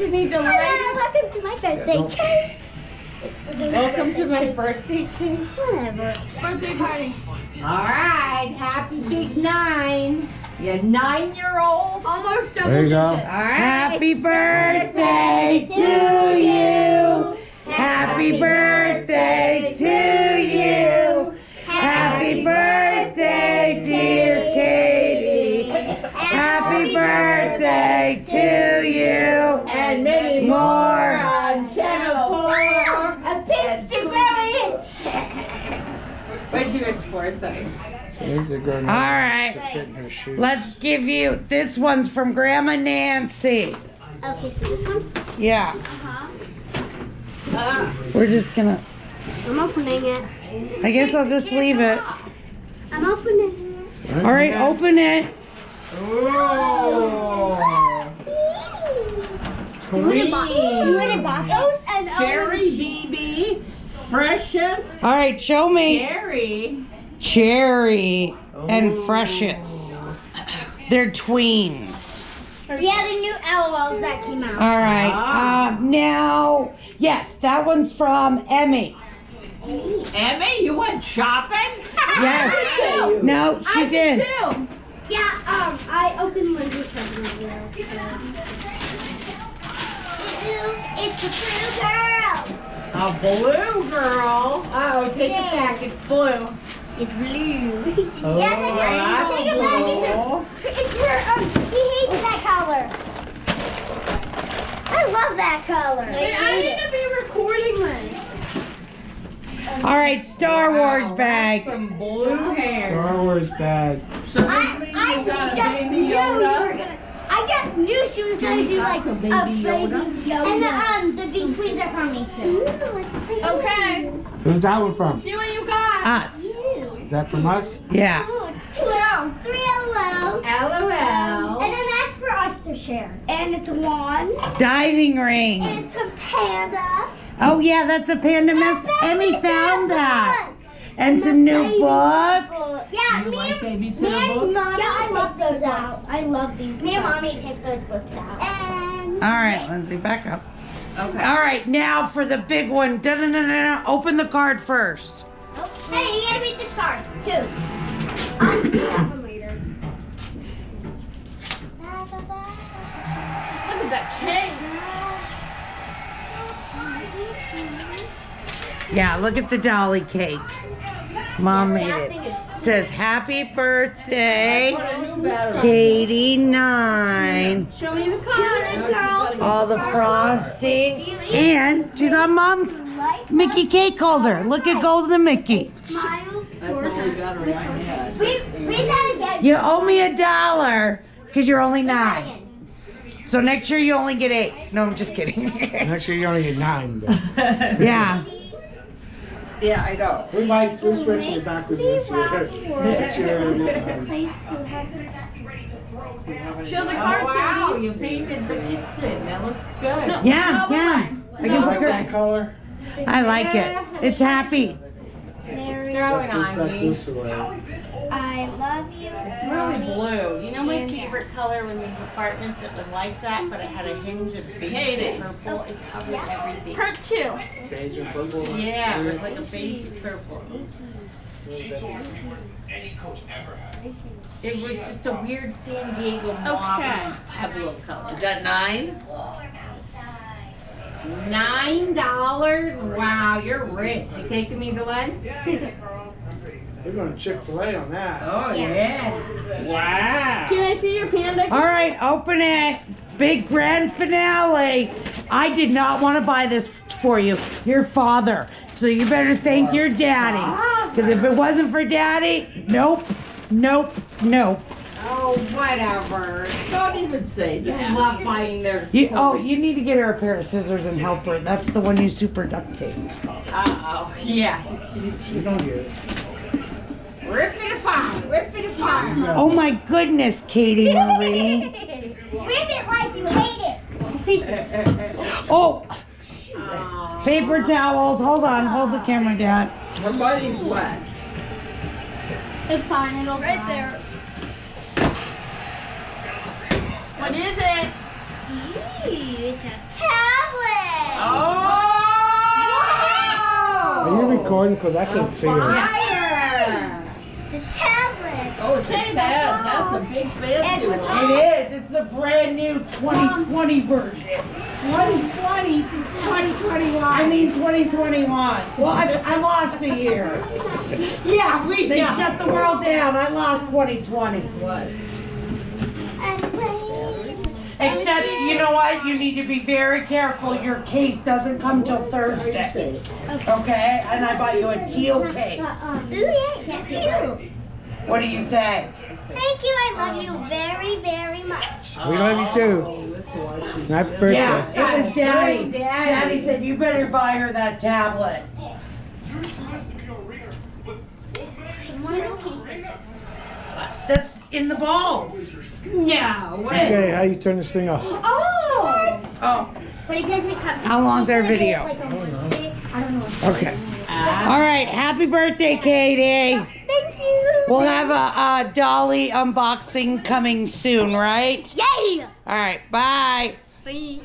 Oh, Anthony Delight. Welcome to my birthday cake. Welcome to my birthday cake. Whatever. Birthday party. All right, happy big nine. You nine-year-old. Almost double There you go. digits. All right. Happy birthday to you. Happy birthday to you. Happy birthday, What'd you wish for, son? So here's the girl. All right. Getting her shoes. Let's give you, this one's from Grandma Nancy. Okay, so this one. Yeah, Uh-huh. we're just gonna, I'm opening it. I guess I'll just leave it. I'm opening it. All right, open it. Oh. it. You would have bought, you would have bought those? And Cherry BB. Precious. All right, show me. Cherry. Cherry and Freshest. They're tweens. Yeah, the new LOLs that came out. All right. Ah. Uh, now, yes, that one's from Emmy. Emmy, you went shopping? Yes. No, she did. Two. Yeah, um, I opened Lindsay's present as well. It's a true girl. A blue girl. Oh, take Yeah. it back. It's blue. It's blue. Oh, yes, I that's can take it back. It's, a, it's her, um, she hates that color. I love that color. Wait, I need to be recording this. All right, Star Wars Wow, bag. Some blue hair. Star Wars bag. So I, means I you got a just knew you were gonna. I knew she was gonna do got like some a baby Yoda. Yoda. And the um the big queens are from me too. Okay. Who's that one from? See what you got. Us. You. Is that from us? Yeah. Ooh, it's two L, three LOLs. LOL. And then that's for us to share. And it's a wand. Diving ring. It's a panda. Oh yeah, that's a panda mask. Emmy found that. And some new books. Yeah, You me like and, me babysitter and books? mommy yeah, I love those out. I love these. Me and mommy picked those books out. And All right, Lindsay, back up. Okay. All right, now for the big one. Da da da da. Open the card first. Hey, you gotta read this card too. I'll do that later. Look at that cake. Yeah, look at the dolly cake. Mom made it. says happy birthday, Put a new battery. Katie nine. Show me the card. girl. All the frosting. And she's on mom's Mickey cake holder. Look at Golden Mickey. Smile That's for the only her. battery I had. Read, read that again. You owe me a dollar because you're only nine. So next year you only get eight. No, I'm just kidding. Next year you only get nine. Yeah. Yeah, I know. we might we're switching it backwards this year. Next year it'll get nine. Place who has Show the Oh, card, wow, Katie. you painted the kitchen. That looks good. No. Yeah, No, yeah. I You can like put that color? I like it. It's happy. It's growing Let's just on back me. this away. I love you. It's really blue. You know my favorite color in these apartments? It was like that, but it had a hinge of beige and purple. It covered everything. Part two. Beige and purple. Yeah, it was like a beige and purple. It was just a weird San Diego mauve Okay. and Pueblo color. Is that nine? Nine dollars? Wow, you're rich. You taking me to lunch? We're going to Chick Fil A on that. Oh yeah. Wow. Can I see your panda? All right, open it. Big grand finale. I did not want to buy this for you. Your father. So you better thank your daddy. Because if it wasn't for daddy, nope, nope, nope. Oh, whatever. Don't even say that. You love buying their You, oh, you need to get her a pair of scissors and help her. That's the one you super duct taped. Uh-oh. Yeah. You don't get it. Rip it apart. Rip it apart. Oh my goodness, Katie Marie. Rip it like you hate it. Oh, paper towels. Hold on, hold the camera down. Her buddy's wet. It's fine. It'll right there. What is it? it's a tablet. Oh! Are you recording? Because I can't see her. Fire! It's tablet. Oh, it's a tab. That's a big fancy And what's one. It is. It's the brand new 2020 version. 2020 2021. I mean 2021. Well, I, I lost a year. yeah, we They know. shut the world down. I lost 2020. What? And play. Except, you know what? You need to be very careful. Your case doesn't come till Thursday. Okay? And I bought you a teal case. Ooh, yeah, thank you. What do you say? Thank you. I love you very, very much. We love you too. Happy birthday. Yeah, it was Daddy. Daddy. Daddy said you better buy her that tablet. That's in the balls. Yeah, what? Okay, how you turn this thing off? Oh! Oh, But it gives me cup. How long's our video? Like. I don't know. Okay. all right. Happy birthday, Katie. We'll have a, a Dolly unboxing coming soon, right? Yay! All right. Bye. Bye.